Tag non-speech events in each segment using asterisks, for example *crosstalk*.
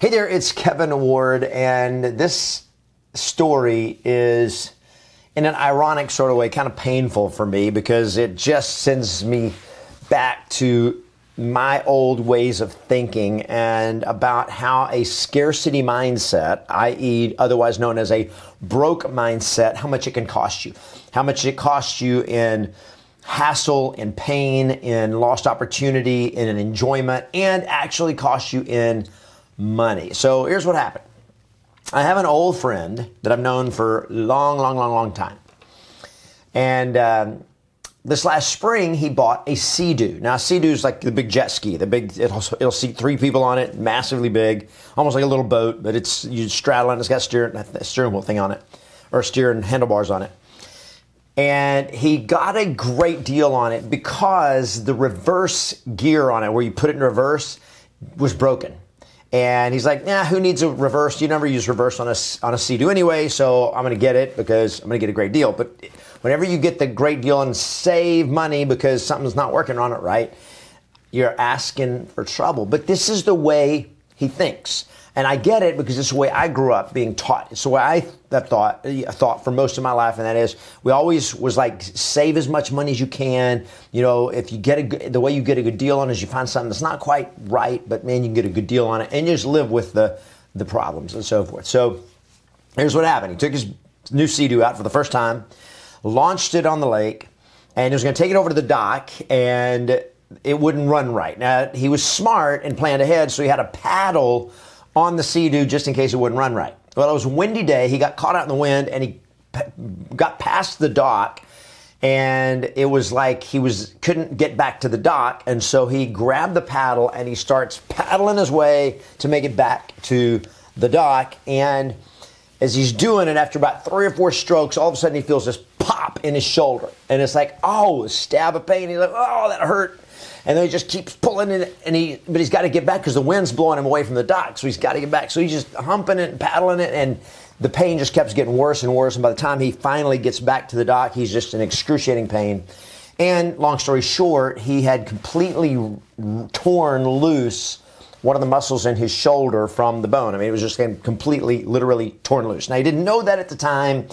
Hey there, it's Kevin Ward, and this story is, in an ironic sort of way, kind of painful for me because it just sends me back to my old ways of thinking and about how a scarcity mindset, i.e., otherwise known as a broke mindset, how much it can cost you, how much it costs you in hassle, in pain, in lost opportunity, in enjoyment, and actually cost you in money. So here's what happened. I have an old friend that I've known for long, long, long, long time. And um, this last spring, he bought a Sea-Doo. Now, Sea-Doo is like the big jet ski. The big, it'll, it'll seat three people on it, massively big, almost like a little boat, but it's, you straddle it, it's got steering, a steering wheel thing on it, or steering handlebars on it. And he got a great deal on it because the reverse gear on it, where you put it in reverse, was broken. And he's like, "Yeah, who needs a reverse? You never use reverse on a on a Sea-Doo anyway, so I'm going to get it because I'm going to get a great deal." But whenever you get the great deal and save money because something's not working on it right, you're asking for trouble. But this is the way he thinks. And I get it because it's the way I grew up being taught. It's the way I that thought uh, thought for most of my life, and that is we always was like save as much money as you can. You know, if you get a the way you get a good deal on is you find something that's not quite right, but man, you can get a good deal on it, and you just live with the the problems and so forth. So here's what happened: he took his new Sea-Doo out for the first time, launched it on the lake, and he was going to take it over to the dock and it wouldn't run right. Now he was smart and planned ahead, so he had a paddle on the Sea-Doo just in case it wouldn't run right. Well, it was a windy day. He got caught out in the wind and he got past the dock and it was like he was couldn't get back to the dock and so he grabbed the paddle and he starts paddling his way to make it back to the dock and as he's doing it after about three or four strokes all of a sudden he feels this pop in his shoulder and it's like oh stab of pain he's like oh that hurt and then he just keeps pulling it, and he, but he's got to get back because the wind's blowing him away from the dock, so he's got to get back. So he's just humping it and paddling it, and the pain just keeps getting worse and worse. And by the time he finally gets back to the dock, he's just in excruciating pain. And long story short, he had completely torn loose one of the muscles in his shoulder from the bone. I mean, it was just completely, literally torn loose. Now, he didn't know that at the time,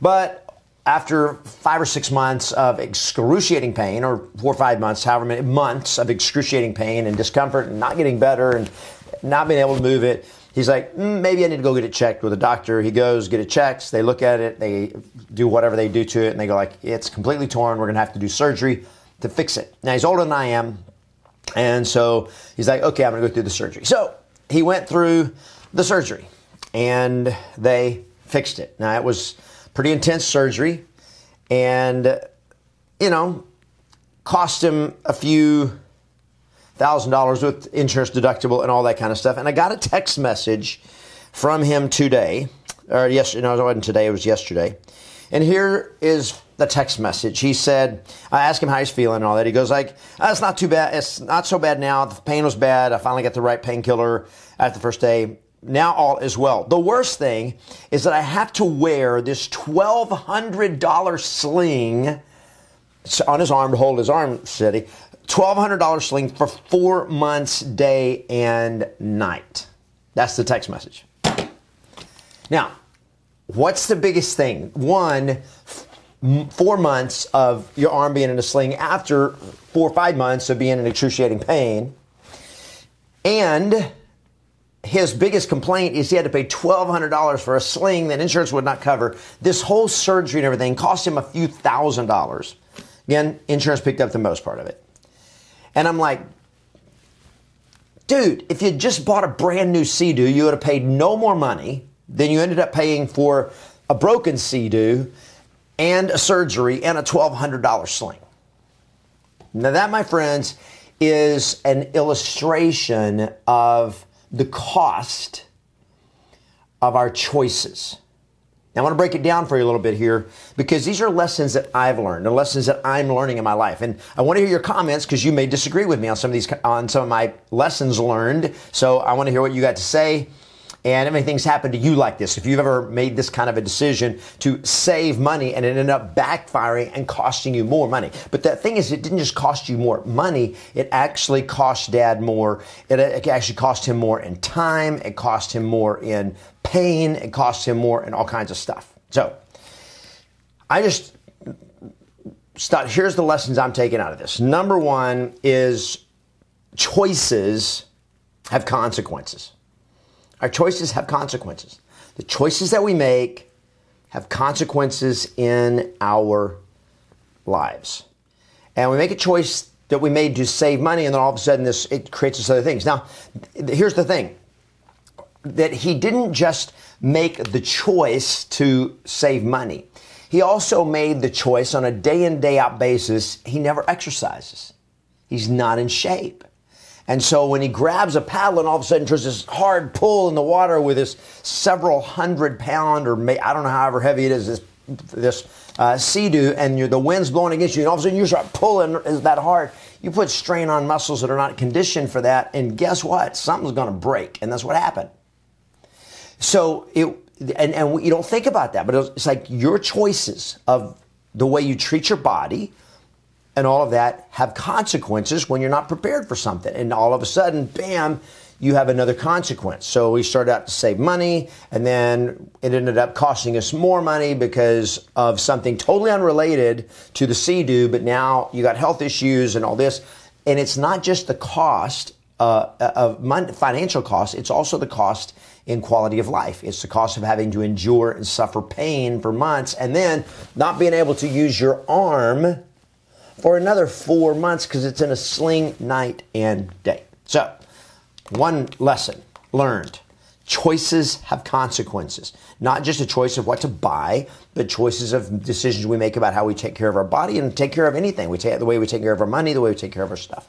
but after five or six months of excruciating pain, or four or five months, however many months of excruciating pain and discomfort and not getting better and not being able to move it, he's like, mm, maybe I need to go get it checked with a doctor. He goes, get it checked. They look at it, they do whatever they do to it, and they go like, it's completely torn. We're going to have to do surgery to fix it. Now he's older than I am, and so he's like, okay, I'm going to go through the surgery. So he went through the surgery, and they fixed it. Now it was pretty intense surgery, and you know, cost him a few thousand dollars with insurance deductible and all that kind of stuff. And I got a text message from him today, or yesterday. No, it wasn't today. It was yesterday. And here is the text message. He said, I asked him how he's feeling and all that. He goes like, oh, it's not too bad. It's not so bad now. The pain was bad. I finally got the right painkiller after the first day now all is well. The worst thing is that I have to wear this $1,200 sling on his arm to hold his arm steady. $1,200 sling for four months, day and night. That's the text message. Now, what's the biggest thing? One, four months of your arm being in a sling after four or five months of being in excruciating pain. And his biggest complaint is he had to pay $1,200 for a sling that insurance would not cover. This whole surgery and everything cost him a few thousand dollars. Again, insurance picked up the most part of it. And I'm like, dude, if you just bought a brand new Sea-Doo, you would have paid no more money than you ended up paying for a broken Sea-Doo and a surgery and a $1,200 sling. Now, that, my friends, is an illustration of the cost of our choices. Now, I want to break it down for you a little bit here because these are lessons that I've learned, the lessons that I'm learning in my life. And I want to hear your comments because you may disagree with me on some of these, on some of my lessons learned. So I want to hear what you got to say. And everything's happened to you like this. If you've ever made this kind of a decision to save money and it ended up backfiring and costing you more money. But the thing is, it didn't just cost you more money, it actually cost dad more. It uh, actually cost him more in time, it cost him more in pain, it cost him more in all kinds of stuff. So I just here's the lessons I'm taking out of this. Number one is choices have consequences. Our choices have consequences. The choices that we make have consequences in our lives. And we make a choice that we made to save money, and then all of a sudden this it creates this other things. Now, here's the thing that he didn't just make the choice to save money. He also made the choice on a day in, day out basis. He never exercises. He's not in shape. And so when he grabs a paddle and all of a sudden tries this hard pull in the water with this several hundred pound or may, I don't know however heavy it is this this uh, sea-doo and the wind's blowing against you and all of a sudden you start pulling is that hard? You put strain on muscles that are not conditioned for that and guess what? Something's going to break and that's what happened. So it and, and you don't think about that but it's like your choices of the way you treat your body and all of that have consequences when you're not prepared for something. And all of a sudden, bam, you have another consequence. So we started out to save money, and then it ended up costing us more money because of something totally unrelated to the Sea-Doo, but now you got health issues and all this. And it's not just the cost uh, of money, financial cost, it's also the cost in quality of life. It's the cost of having to endure and suffer pain for months and then not being able to use your arm for another four months because it's in a sling night and day. So, one lesson learned choices have consequences. Not just a choice of what to buy, but choices of decisions we make about how we take care of our body and take care of anything. We take the way we take care of our money, the way we take care of our stuff.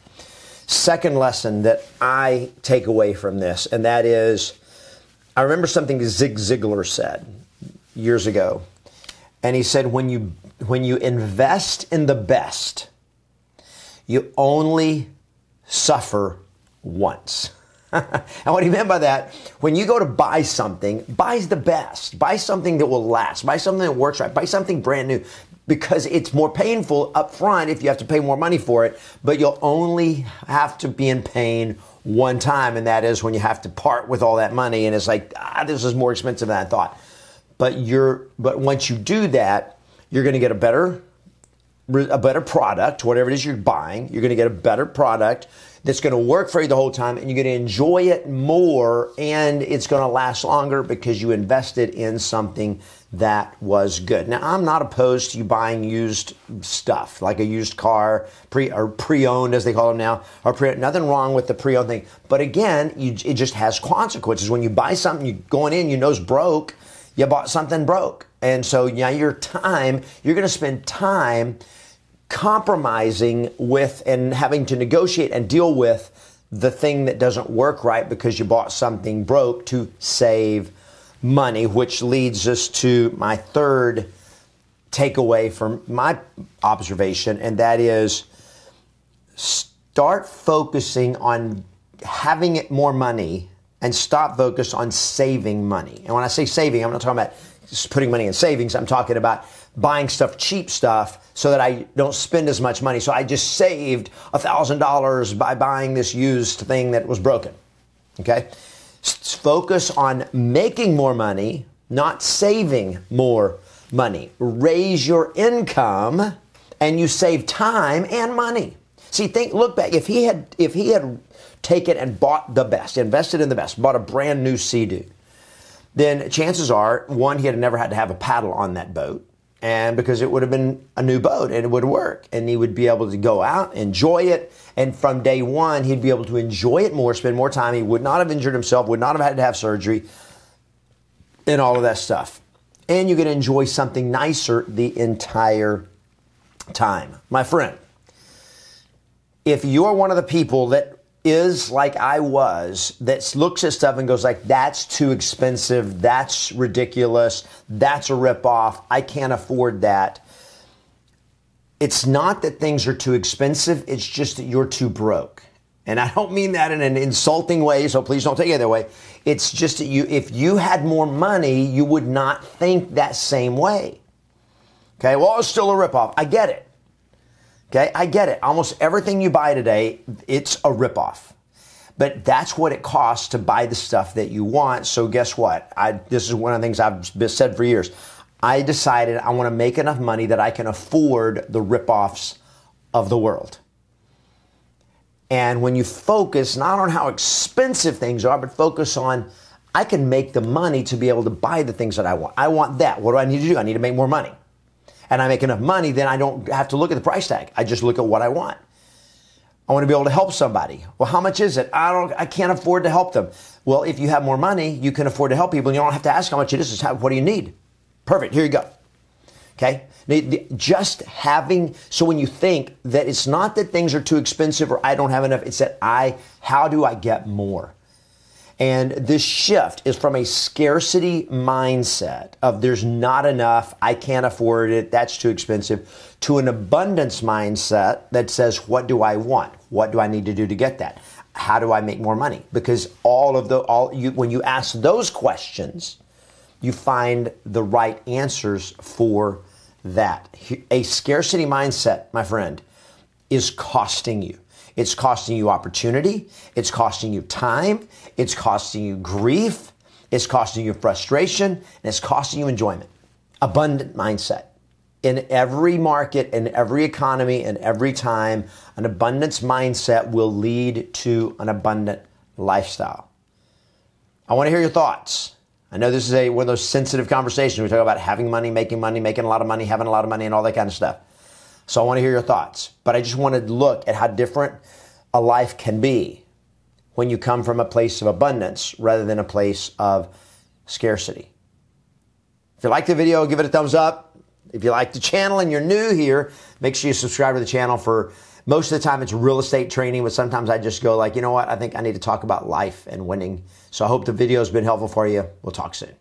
Second lesson that I take away from this, and that is I remember something Zig Ziglar said years ago. And he said, when you when you invest in the best, you only suffer once. *laughs* and what he meant by that, when you go to buy something, buy the best. Buy something that will last. Buy something that works right. Buy something brand new because it's more painful up front if you have to pay more money for it, but you'll only have to be in pain one time, and that is when you have to part with all that money, and it's like, ah, this is more expensive than I thought. But you're, but once you do that, you're going to get a better a better product, whatever it is you're buying. You're going to get a better product that's going to work for you the whole time and you're going to enjoy it more and it's going to last longer because you invested in something that was good. Now, I'm not opposed to you buying used stuff, like a used car, pre or pre-owned as they call them now, or pre nothing wrong with the pre-owned thing. But again, you, it just has consequences. When you buy something, you going in, you know it's broke, you bought something broke. And so now your time, you're going to spend time compromising with and having to negotiate and deal with the thing that doesn't work right because you bought something broke to save money, which leads us to my third takeaway from my observation, and that is start focusing on having more money and stop focus on saving money. And when I say saving, I'm not talking about putting money in savings. I'm talking about buying stuff, cheap stuff, so that I don't spend as much money. So I just saved $1,000 by buying this used thing that was broken. Okay? Focus on making more money, not saving more money. Raise your income and you save time and money. See, think look back. If he had if he had taken and bought the best, invested in the best, bought a brand new Sea-Doo, then chances are, one, he had never had to have a paddle on that boat. And because it would have been a new boat and it would work. And he would be able to go out, enjoy it. And from day one, he'd be able to enjoy it more, spend more time. He would not have injured himself, would not have had to have surgery, and all of that stuff. And you can enjoy something nicer the entire time. My friend, if you're one of the people that is like I was that looks at stuff and goes like, that's too expensive. That's ridiculous. That's a ripoff. I can't afford that. It's not that things are too expensive. It's just that you're too broke. And I don't mean that in an insulting way, so please don't take it that way. It's just that you, if you had more money, you would not think that same way. Okay, well, it's still a ripoff. I get it. Okay, I get it. Almost everything you buy today, it's a ripoff. But that's what it costs to buy the stuff that you want. So guess what? I, this is one of the things I've said for years. I decided I want to make enough money that I can afford the ripoffs of the world. And when you focus not on how expensive things are, but focus on I can make the money to be able to buy the things that I want. I want that. What do I need to do? I need to make more money. And I make enough money, then I don't have to look at the price tag. I just look at what I want. I want to be able to help somebody. Well, how much is it? I don't I can't afford to help them. Well, if you have more money, you can afford to help people and you don't have to ask how much it is. How, what do you need? Perfect. Here you go. Okay? Just having, so when you think that it's not that things are too expensive or I don't have enough, it's that I, how do I get more? And this shift is from a scarcity mindset of there's not enough, I can't afford it, that's too expensive, to an abundance mindset that says, what do I want? What do I need to do to get that? How do I make more money? Because all of the, all you, when you ask those questions, you find the right answers for that. A scarcity mindset, my friend, is costing you. It's costing you opportunity. It's costing you time. It's costing you grief. It's costing you frustration. And it's costing you enjoyment. Abundant mindset. In every market, in every economy, in every time, an abundance mindset will lead to an abundant lifestyle. I want to hear your thoughts. I know this is a one of those sensitive conversations. We talk about having money, making money, making a lot of money, having a lot of money, and all that kind of stuff. So I want to hear your thoughts. But I just want to look at how different a life can be when you come from a place of abundance rather than a place of scarcity. If you like the video, give it a thumbs up. If you like the channel and you're new here, make sure you subscribe to the channel for most of the time it's real estate training, but sometimes I just go like, you know what? I think I need to talk about life and winning. So I hope the video has been helpful for you. We'll talk soon.